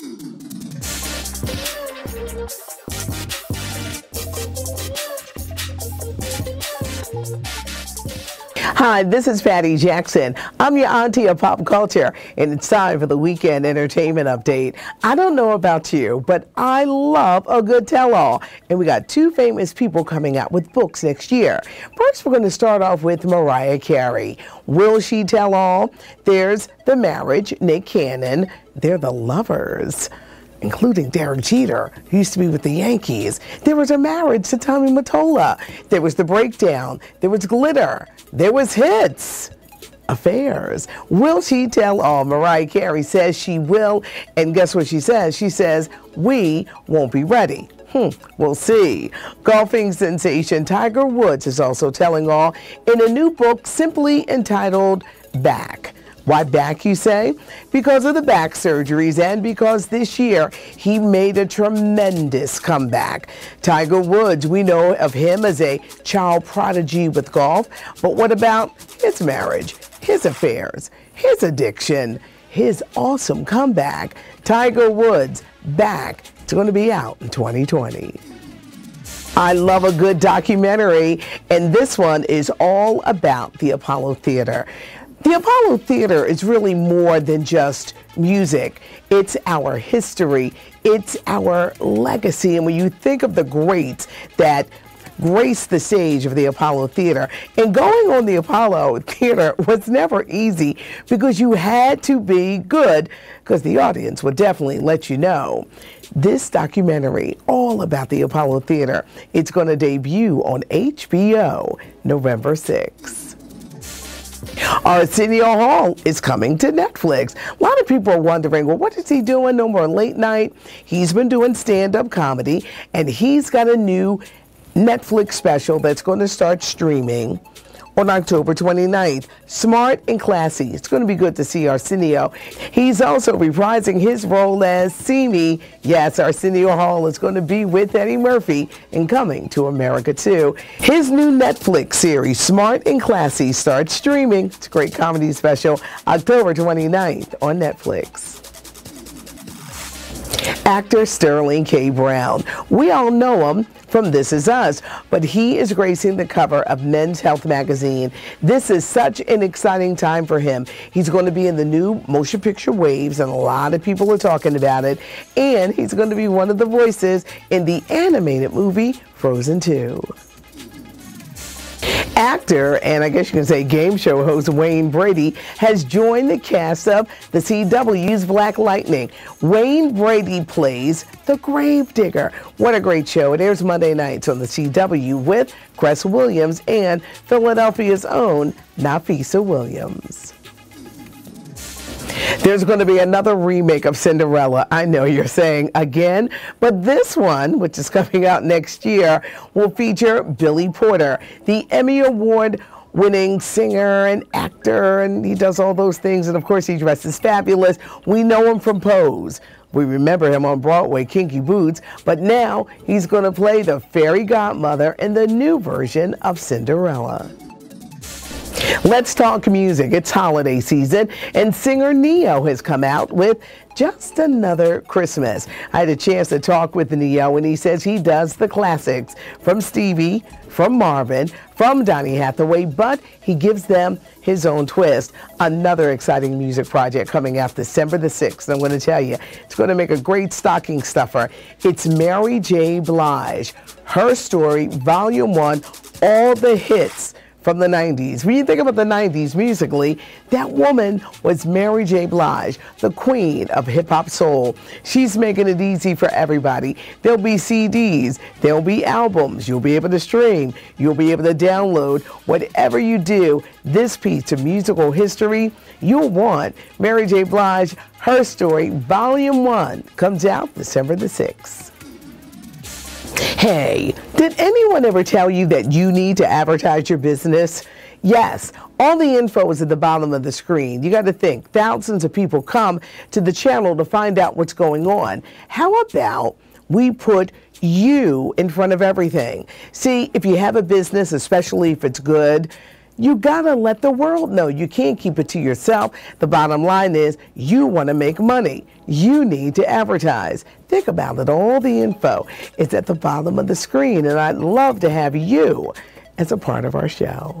Thank you. Hi, this is Patty Jackson. I'm your auntie of pop culture, and it's time for the weekend entertainment update. I don't know about you, but I love a good tell all, and we got two famous people coming out with books next year. First, we're going to start off with Mariah Carey. Will she tell all? There's The Marriage, Nick Cannon. They're the lovers including Derek Jeter, who used to be with the Yankees. There was a marriage to Tommy Mottola. There was the breakdown. There was glitter. There was hits. Affairs. Will she tell all? Mariah Carey says she will. And guess what she says? She says, we won't be ready. Hmm, we'll see. Golfing sensation Tiger Woods is also telling all in a new book simply entitled Back. Why back, you say? Because of the back surgeries and because this year he made a tremendous comeback. Tiger Woods, we know of him as a child prodigy with golf, but what about his marriage, his affairs, his addiction, his awesome comeback? Tiger Woods back. It's going to be out in 2020. I love a good documentary, and this one is all about the Apollo Theater. The Apollo Theater is really more than just music. It's our history. It's our legacy. And when you think of the greats that graced the stage of the Apollo Theater, and going on the Apollo Theater was never easy because you had to be good because the audience would definitely let you know. This documentary, all about the Apollo Theater, it's going to debut on HBO November 6th. Arsenio Hall is coming to Netflix. A lot of people are wondering, well, what is he doing? No more late night. He's been doing stand up comedy, and he's got a new Netflix special that's going to start streaming on October 29th. Smart and classy. It's going to be good to see Arsenio. He's also reprising his role as Semmi. Yes, Arsenio Hall is going to be with Eddie Murphy in Coming to America too. His new Netflix series, Smart and Classy, starts streaming. It's a great comedy special, October 29th on Netflix actor Sterling K. Brown. We all know him from This Is Us, but he is gracing the cover of Men's Health magazine. This is such an exciting time for him. He's going to be in the new motion picture Waves, and a lot of people are talking about it. And he's going to be one of the voices in the animated movie Frozen 2 actor and I guess you can say game show host Wayne Brady has joined the cast of the CW's Black Lightning. Wayne Brady plays the Gravedigger. What a great show. It airs Monday nights on the CW with Cress Williams and Philadelphia's own Nafessa Williams. There's going to be another remake of Cinderella. I know you're saying again, but this one, which is coming out next year, will feature Billy Porter, the Emmy Award winning singer and actor, and he does all those things. And of course, he dresses fabulous. We know him from Pose. We remember him on Broadway, Kinky Boots, but now he's going to play the fairy godmother in the new version of Cinderella. Let's talk music. It's holiday season, and singer Ne-Yo has come out with just another Christmas. I had a chance to talk with Ne-Yo, and he says he does the classics from Stevie, from Marvin, from Donny Hathaway, but he gives them his own twist. Another exciting music project coming out December the 6th. I'm going to tell you, it's going to make a great stocking stuffer. It's Mary J. Blige, her story, volume one, all the hits from the 90s. When you think about the 90s musically, that woman was Mary J. Blige, the queen of hip hop soul. She's making it easy for everybody. There'll be CDs, there'll be albums, you'll be able to stream, you'll be able to download. Whatever you do, this piece of musical history, you'll want. Mary J. Blige, her story, volume one, comes out December the 6th. Hey, did anyone ever tell you that you need to advertise your business? Yes, all the info is at the bottom of the screen. You got to think thousands of people come to the channel to find out what's going on. How about we put you in front of everything? See, if you have a business, especially if it's good, You gotta let the world know. You can't keep it to yourself. The bottom line is you want to make money. You need to advertise. Think about it. All the info is at the bottom of the screen, and I'd love to have you as a part of our show.